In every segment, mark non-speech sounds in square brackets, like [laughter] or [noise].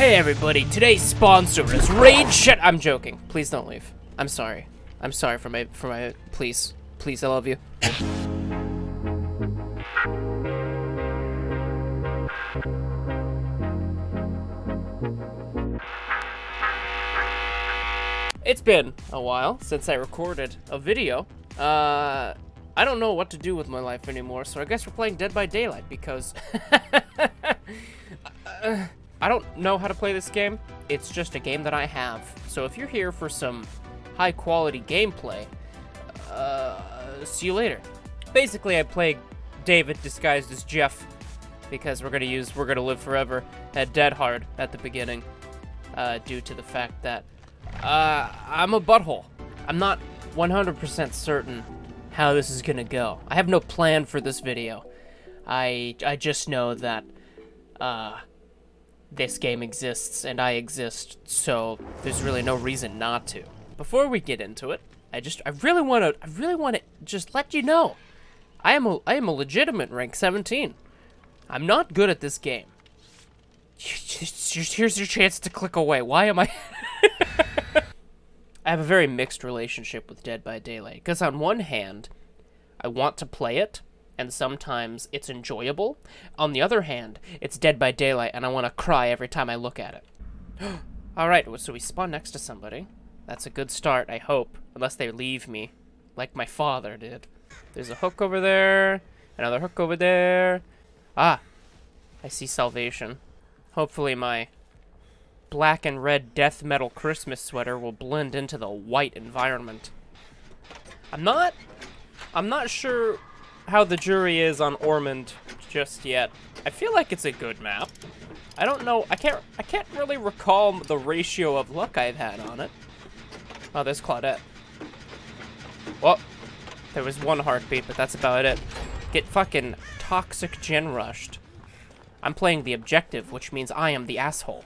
Hey everybody, today's sponsor is Raid Shit. I'm joking. Please don't leave. I'm sorry. I'm sorry for my for my please. Please, I love you. It's been a while since I recorded a video. Uh, I don't know what to do with my life anymore, so I guess we're playing Dead by Daylight because [laughs] uh, I don't know how to play this game. It's just a game that I have. So if you're here for some high quality gameplay, uh, see you later. Basically, I play David disguised as Jeff because we're gonna use We're Gonna Live Forever at Dead Hard at the beginning uh, due to the fact that uh, I'm a butthole. I'm not 100% certain how this is gonna go. I have no plan for this video. I, I just know that uh, this game exists and I exist, so there's really no reason not to. Before we get into it, I just I really want to I really want to just let you know I am a I am a legitimate rank 17. I'm not good at this game. Here's your chance to click away. Why am I [laughs] I have a very mixed relationship with Dead by Daylight because on one hand, I want to play it and sometimes it's enjoyable. On the other hand, it's Dead by Daylight and I want to cry every time I look at it. [gasps] Alright, so we spawn next to somebody. That's a good start, I hope. Unless they leave me, like my father did. There's a hook over there, another hook over there. Ah, I see salvation. Hopefully my black and red death metal Christmas sweater will blend into the white environment. I'm not... I'm not sure how the jury is on Ormond just yet. I feel like it's a good map. I don't know. I can't. I can't really recall the ratio of luck I've had on it. Oh, there's Claudette. Well, there was one heartbeat, but that's about it. Get fucking toxic gen rushed. I'm playing the objective, which means I am the asshole.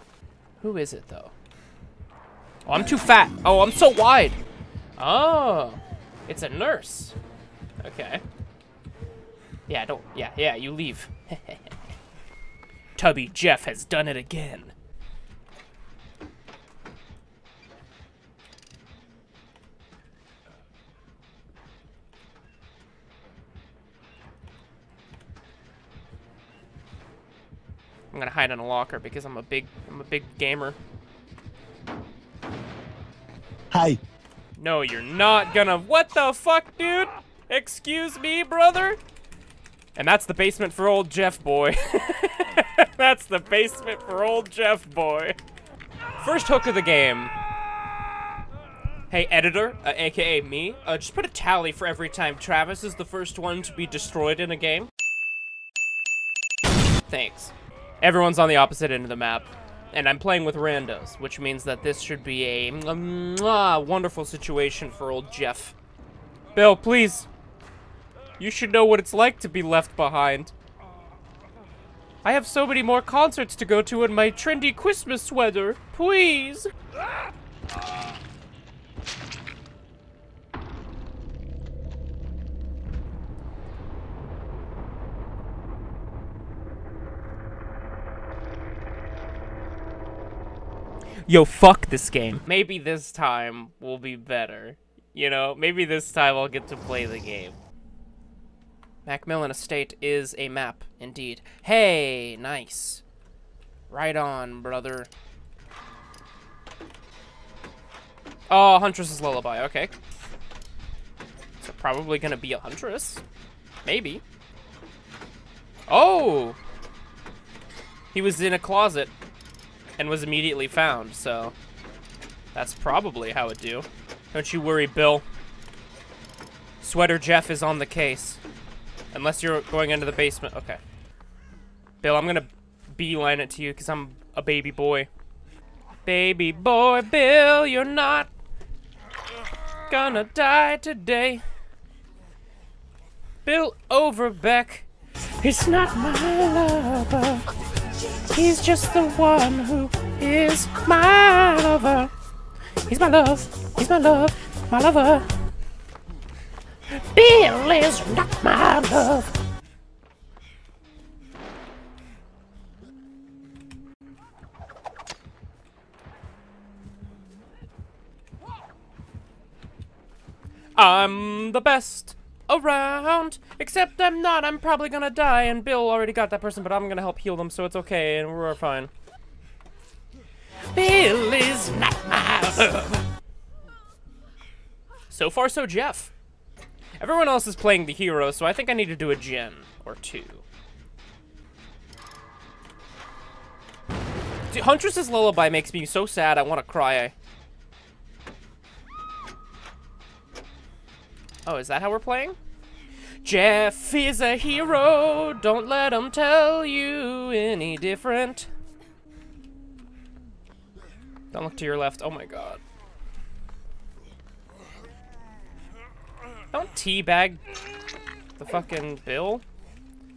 Who is it, though? Oh, I'm too fat. Oh, I'm so wide. Oh, it's a nurse. Okay. Yeah, don't. Yeah, yeah, you leave. [laughs] Tubby Jeff has done it again. I'm gonna hide in a locker because I'm a big, I'm a big gamer. Hi. No, you're not gonna. What the fuck, dude? Excuse me, brother? And that's the basement for old Jeff boy. [laughs] that's the basement for old Jeff boy. First hook of the game. Hey, editor, uh, aka me, uh, just put a tally for every time Travis is the first one to be destroyed in a game. Thanks. Everyone's on the opposite end of the map, and I'm playing with randos, which means that this should be a wonderful situation for old Jeff. Bill, please, you should know what it's like to be left behind. I have so many more concerts to go to in my trendy Christmas sweater. Please. Yo, fuck this game. Maybe this time will be better. You know, maybe this time I'll get to play the game. Macmillan Estate is a map, indeed. Hey, nice. Right on, brother. Oh, Huntress's Lullaby, okay. So probably gonna be a Huntress. Maybe. Oh! He was in a closet and was immediately found, so that's probably how it do. Don't you worry, Bill. Sweater Jeff is on the case. Unless you're going into the basement. Okay. Bill, I'm gonna beeline it to you because I'm a baby boy. Baby boy, Bill, you're not gonna die today. Bill Overbeck is not my lover. He's just the one who is my lover. He's my love. He's my love. My lover. Bill is not my love. I'm the best around, except I'm not. I'm probably gonna die, and Bill already got that person, but I'm gonna help heal them, so it's okay, and we're fine. Bill is not my love. So far, so Jeff. Everyone else is playing the hero, so I think I need to do a gen or two. Dude, Huntress's lullaby makes me so sad I want to cry. Oh, is that how we're playing? Jeff is a hero, don't let him tell you any different. Don't look to your left, oh my god. Don't teabag the fucking Bill.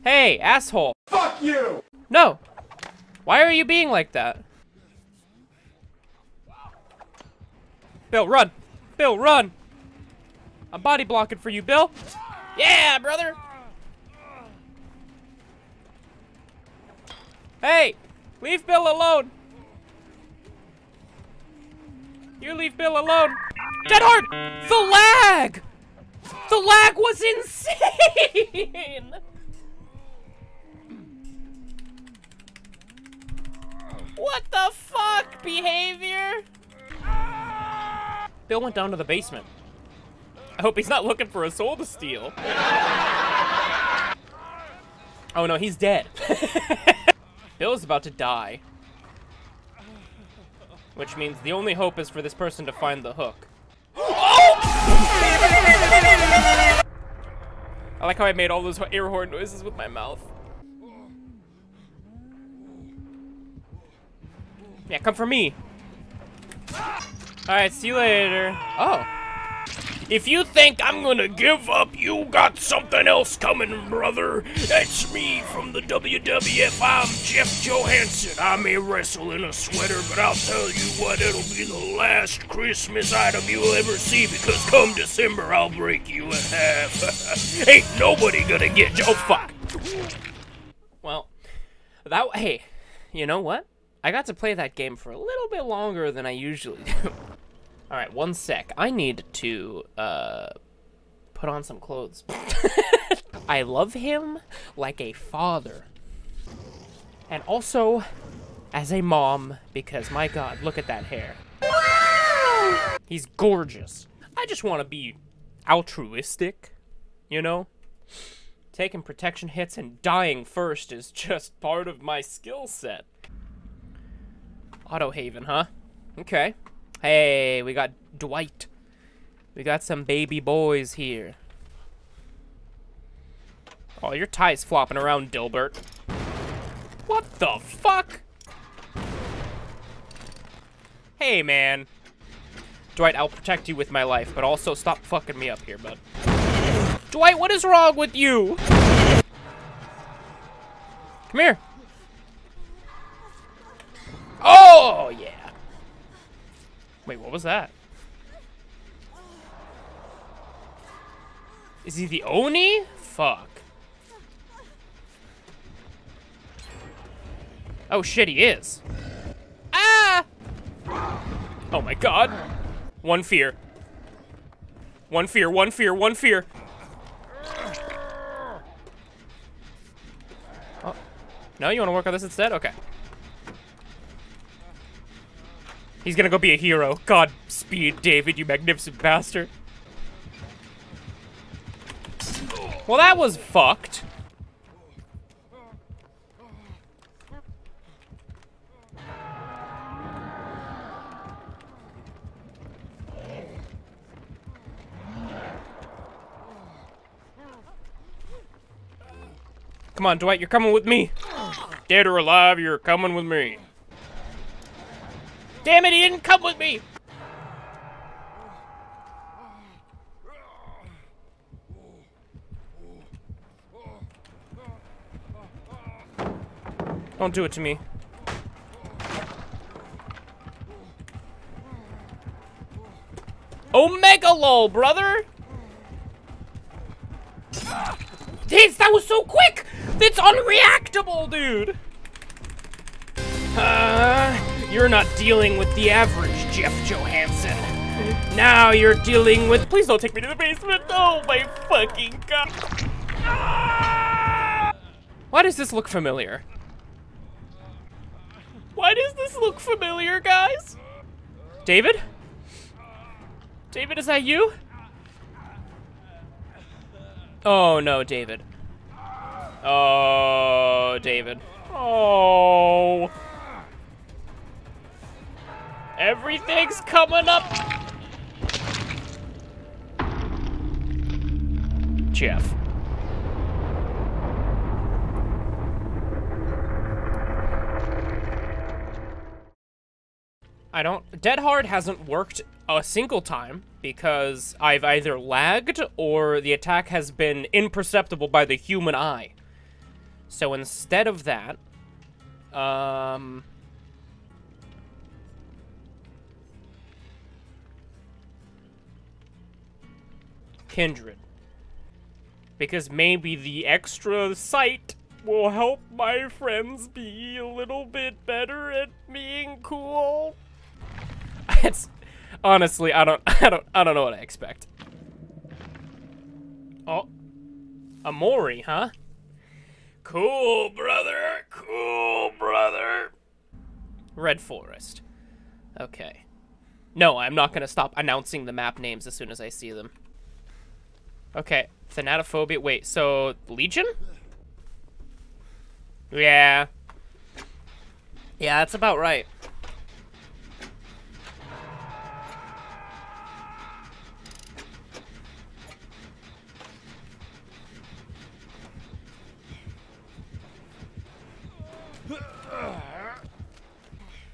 Hey, asshole! Fuck you! No! Why are you being like that? Bill, run! Bill, run! I'm body blocking for you, Bill! Yeah, brother! Hey! Leave Bill alone! You leave Bill alone! Dead hard! The lag! The lag was insane! What the fuck, behavior? Bill went down to the basement. I hope he's not looking for a soul to steal. Oh no, he's dead. [laughs] Bill's about to die. Which means the only hope is for this person to find the hook. Oh! I like how I made all those air horn noises with my mouth. Yeah, come for me. Alright, see you later. Oh. If you think I'm gonna give up, you got something else coming, brother. That's me from the WWF. I'm Jeff Johansen. I may wrestle in a sweater, but I'll tell you what, it'll be the last Christmas item you'll ever see because come December, I'll break you in half. [laughs] Ain't nobody gonna get you. Oh, fuck. Well, that, hey, you know what? I got to play that game for a little bit longer than I usually do. [laughs] Alright, one sec. I need to, uh, put on some clothes. [laughs] I love him like a father. And also as a mom, because my god, look at that hair. He's gorgeous. I just want to be altruistic, you know? Taking protection hits and dying first is just part of my skill set. Auto Haven, huh? Okay. Hey, we got Dwight. We got some baby boys here. Oh, your tie's flopping around, Dilbert. What the fuck? Hey, man. Dwight, I'll protect you with my life, but also stop fucking me up here, bud. Dwight, what is wrong with you? Come here. Oh, yeah. Wait, what was that? Is he the Oni? Fuck. Oh shit, he is. Ah! Oh my god. One fear. One fear, one fear, one fear. Oh. No, you want to work on this instead? Okay. He's gonna go be a hero. Godspeed, David, you magnificent bastard. Well, that was fucked. Come on, Dwight, you're coming with me. Dead or alive, you're coming with me. Damn it, he didn't come with me! Don't do it to me. Omega lol, brother! This, that was so quick! That's unreactable, dude! Uh, you're not dealing with the average Jeff Johansen. Now you're dealing with. Please don't take me to the basement. Oh my fucking god. Why does this look familiar? Why does this look familiar, guys? David? David, is that you? Oh no, David. Oh, David. Oh. Everything's coming up. Jeff. I don't. Dead Hard hasn't worked a single time because I've either lagged or the attack has been imperceptible by the human eye. So instead of that, um, Kindred. Because maybe the extra sight will help my friends be a little bit better at being cool. [laughs] It's honestly, I don't, [laughs] I don't, I don't know what I expect. Oh, Amori, huh? Cool, brother. Cool, brother. Red Forest. Okay. No, I'm not gonna stop announcing the map names as soon as I see them. Okay, Thanatophobia. Wait, so Legion? Yeah. Yeah, that's about right.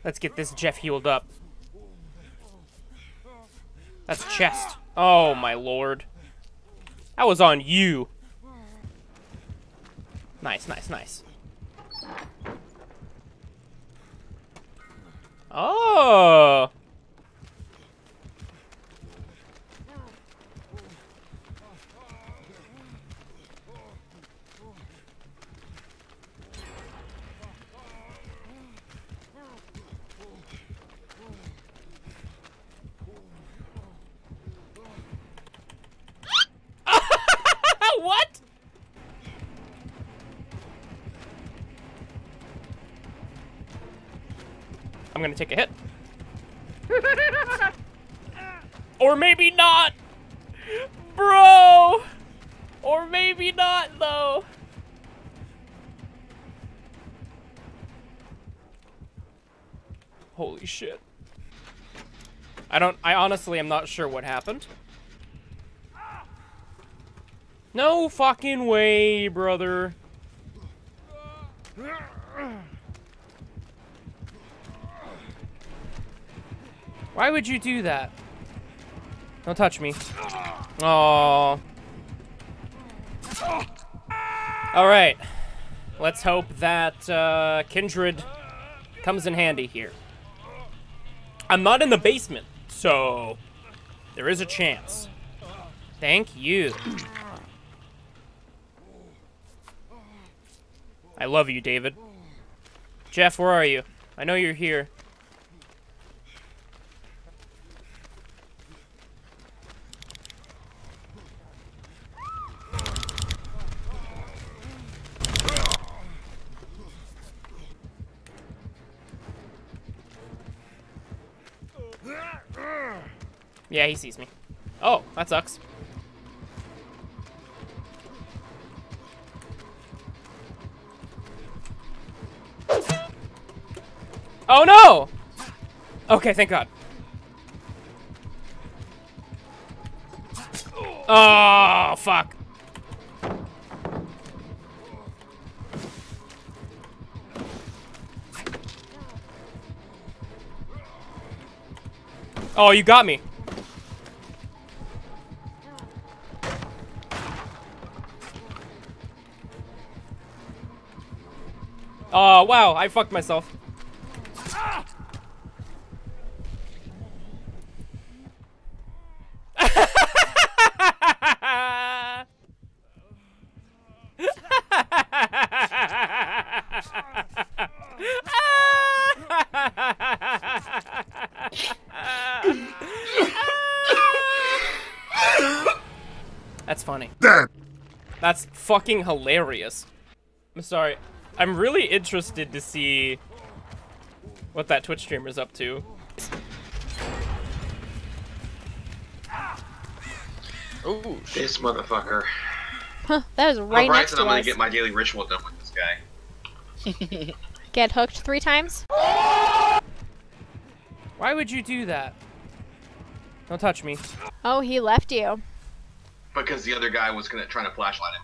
Let's get this Jeff healed up. That's chest. Oh, my lord. That was on you. Nice, nice, nice. Gonna take a hit. or maybe not! Bro! Or maybe not, though. Holy shit. I don't- I honestly am not sure what happened. No fucking way, brother. Why would you do that? Don't touch me. Oh. All right. Let's hope that uh, Kindred comes in handy here. I'm not in the basement, so there is a chance. Thank you. I love you, David. Jeff, where are you? I know you're here. Yeah, he sees me. Oh, that sucks. Oh no! Okay, thank God. Oh, fuck. Oh, you got me. Oh, wow, I fucked myself. That's funny. That's fucking hilarious. I'm sorry. I'm really interested to see what that Twitch streamer's up to. Ooh, shit. This motherfucker. Huh, that is Right right oh, next Bryson, to I'm gonna get my daily ritual done with this guy. [laughs] Get hooked three times? Why would you do that? Don't touch me. Oh, he left you. Because the other guy was gonna try to flashlight him.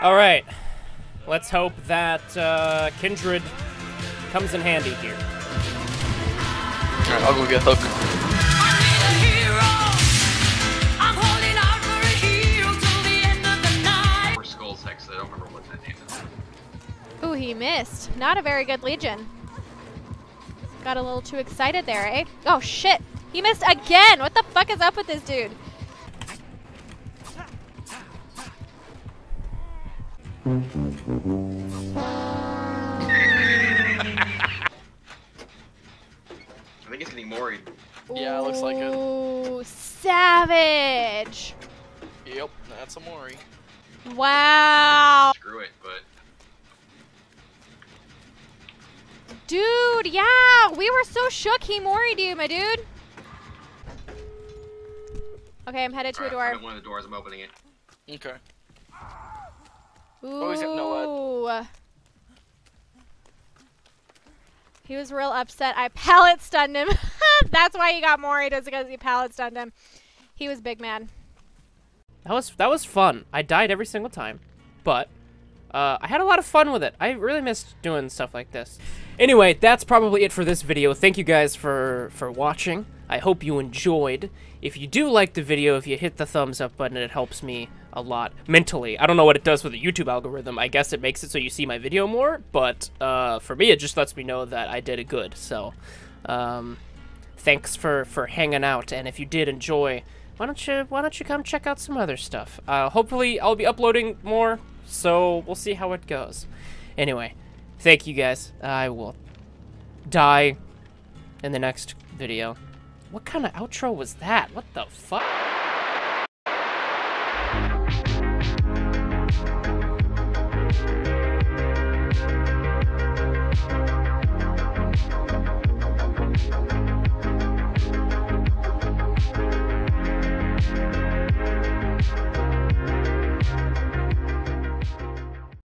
All right. Let's hope that uh, Kindred comes in handy here. Alright, I'll go get Hook. Or I don't remember what that name. Ooh, he missed. Not a very good Legion. Got a little too excited there, eh? Oh, shit. He missed again. What the fuck is up with this dude? I think it's getting Mori'd. Yeah, it looks like it. Ooh, savage. Yep, that's a Mori. Wow. Screw it, but Dude, yeah. We were so shook he Mori'd you, my dude. Okay, I'm headed to a Alright, door. I'm at one of the doors. I'm opening it. Okay. Ooh. he's got no He was real upset. I [laughs] pallet stunned him. [laughs] That's why he got more. moried, was because he pallet stunned him. He was big mad. That was that was fun. I died every single time, but uh, I had a lot of fun with it. I really missed doing stuff like this. Anyway, that's probably it for this video. Thank you guys for for watching. I hope you enjoyed. If you do like the video, if you hit the thumbs up button, it helps me a lot mentally. I don't know what it does for the YouTube algorithm. I guess it makes it so you see my video more, but uh, for me, it just lets me know that I did it good. So, um, thanks for for hanging out. And if you did enjoy, why don't you why don't you come check out some other stuff? Uh, hopefully, I'll be uploading more. So we'll see how it goes. Anyway, thank you guys. I will die in the next video. What kind of outro was that? What the fuck?